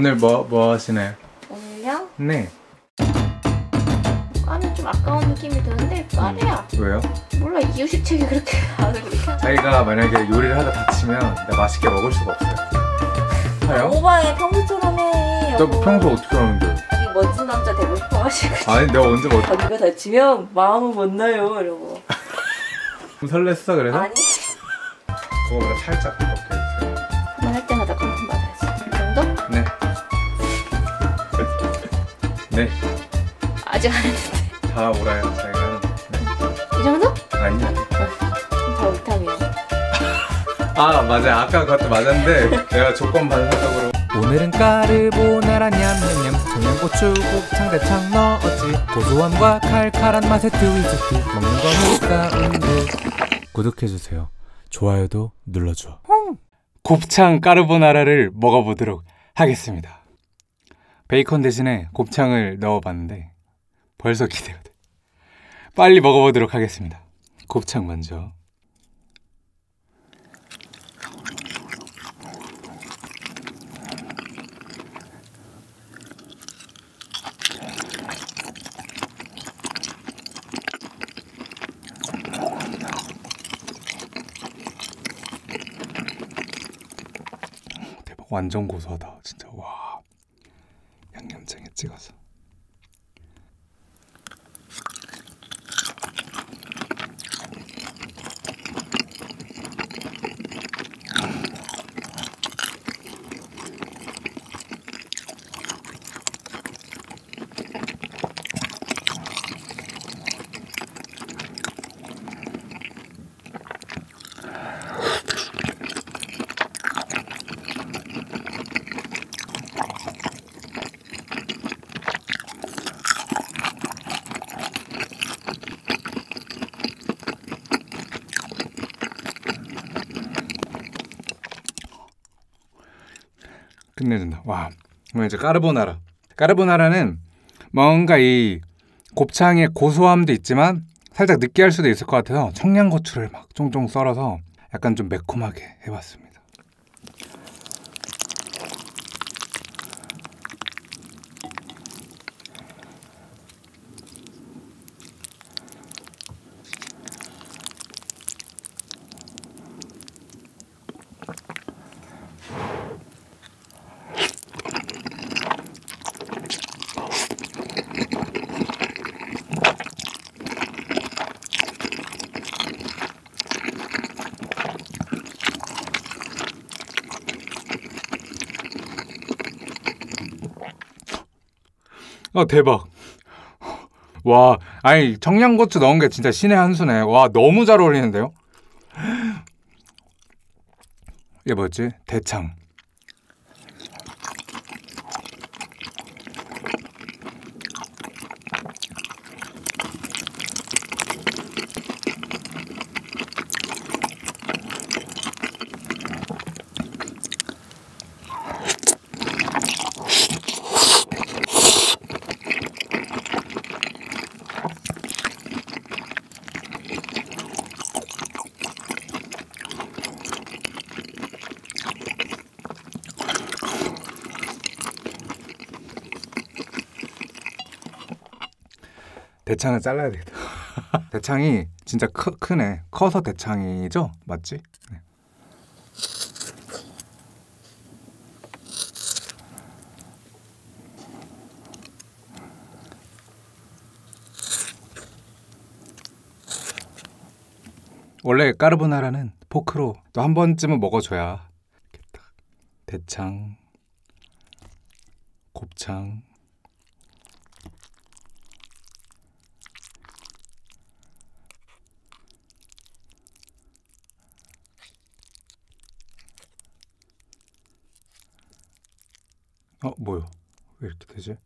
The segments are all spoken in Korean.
오늘 뭐, 뭐 하시나요? 오늘요? 네. 까는 좀 아까운 느낌이 드는데 까래야 왜요? 몰라 이유식 책이 그렇게 그렇게 자기가 만약에 요리를 하다 다치면 내가 맛있게 먹을 수가 없어요. 하요? 오바해 평소처럼 해 너 여보. 평소 어떻게 하는데? 자기 멋진 남자 되고 싶어가지고 아니 내가 언제 뭐 자기가 다치면 마음은 못 나요 이러고 설렜어 그래서? 아니 그거보다 살짝 이렇게 아직 안 했는데. 다 오라요. 네. 이 정도? 아니야. 다 옳다며 아 맞아 아까 그것도 맞았는데 내가 조건 반사적으로. 오늘은 까르보나라 냠냠냠 청양고추 곱창 대창 넣었지. 고소함과 칼칼한 맛의 트위스트 먹는 건 흑사운드 구독해주세요. 좋아요도 눌러줘. 곱창 까르보나라를 먹어보도록 하겠습니다. 베이컨 대신에 곱창을 넣어봤는데 벌써 기대가 돼. 빨리 먹어보도록 하겠습니다. 곱창 먼저. 완전 고소하다 진짜. 와. 양념장에 찍어서 끝내준다. 와. 그럼 이제 까르보나라. 까르보나라는 뭔가 이 곱창의 고소함도 있지만 살짝 느끼할 수도 있을 것 같아서 청양고추를 막 쫑쫑 썰어서 약간 좀 매콤하게 해봤습니다. 아 대박. 와, 아니 청양고추 넣은 게 진짜 신의 한 수네. 와, 너무 잘 어울리는데요? 이게 뭐였지? 대창. 대창을 잘라야 되겠다. 대창이 진짜 크, 크네. 커서 대창이죠? 맞지? 네. 원래 까르보나라는 포크로 또 한 번쯤은 먹어줘야 대창, 곱창, 어 뭐요? 왜 이렇게 되지?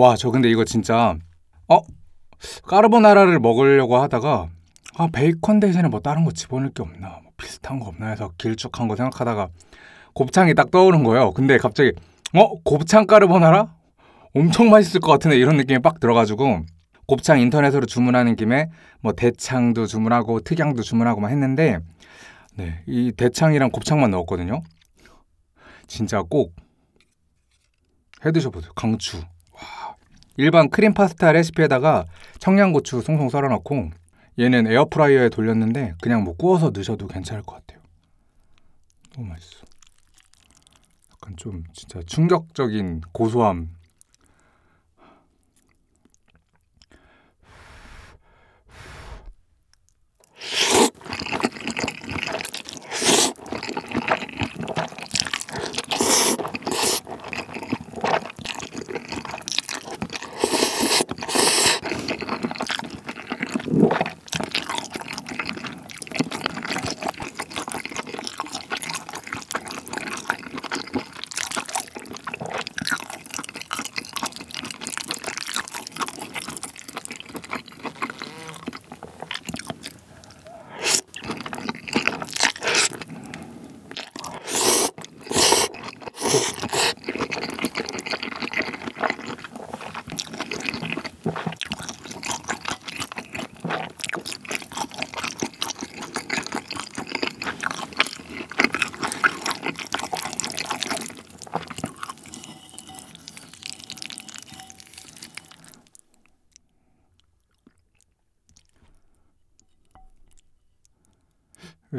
와, 저 근데 이거 진짜 어? 까르보나라를 먹으려고 하다가 아, 베이컨 대신에 뭐 다른 거 집어넣을 게 없나? 뭐 비슷한 거 없나 해서 길쭉한 거 생각하다가 곱창이 딱 떠오른 거예요. 근데 갑자기 어? 곱창 까르보나라? 엄청 맛있을 것 같은데 이런 느낌이 빡 들어가지고 곱창 인터넷으로 주문하는 김에 뭐 대창도 주문하고 특양도 주문하고 막 했는데 네, 이 대창이랑 곱창만 넣었거든요. 진짜 꼭 해 드셔보세요. 강추. 와. 일반 크림 파스타 레시피에다가 청양고추 송송 썰어넣고 얘는 에어프라이어에 돌렸는데 그냥 뭐 구워서 넣으셔도 괜찮을 것 같아요. 너무 맛있어. 약간 좀 진짜 충격적인 고소함.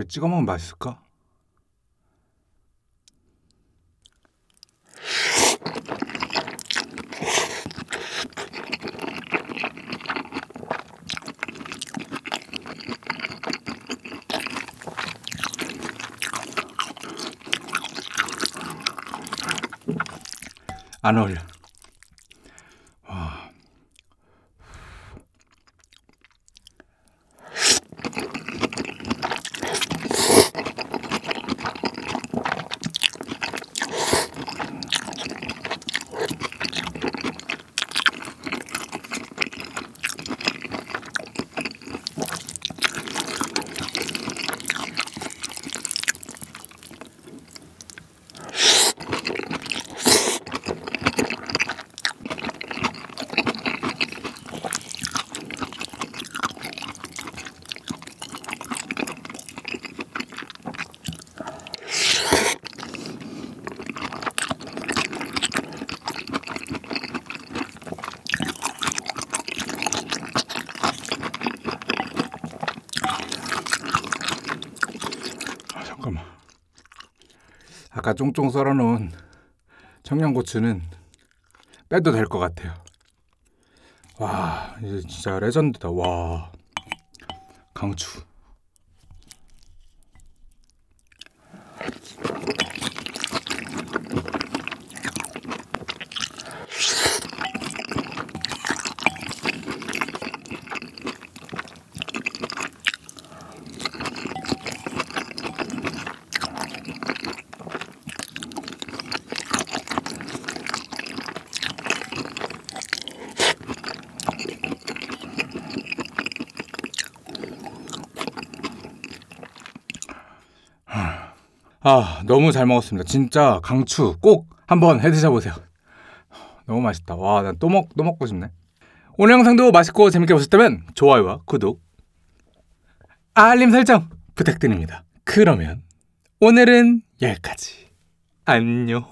왜 찍어 먹으면 맛있을까? 안 어울려. 아까 쫑쫑 썰어놓은 청양고추는 빼도 될 것 같아요. 와, 이제 진짜 레전드다. 와, 강추. 아, 너무 잘 먹었습니다. 진짜 강추 꼭 한번 해 드셔보세요. 너무 맛있다. 와, 난 또 먹, 또 먹고 싶네. 오늘 영상도 맛있고 재밌게 보셨다면 좋아요와 구독, 알림 설정 부탁드립니다. 그러면 오늘은 여기까지. 안녕.